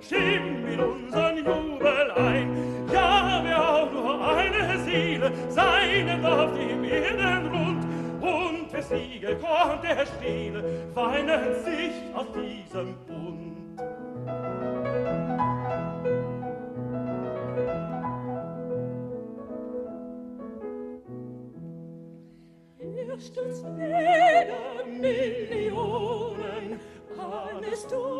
stimmt in unseren Jubel ein. Ja, wer auch nur eine Seele seinen Lauf im Innenrund und der Siege kommt der Stille, weinen sich aus diesem Bund. stürzt jeder Millionen, eines du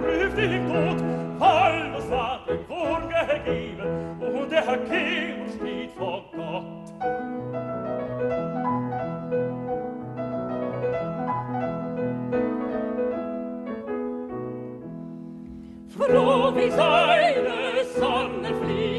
prüft ihn Gott, alles hat dem Wurm und der Herr Kämmer steht vor Gott. Froh wie seine Sonne fliegt,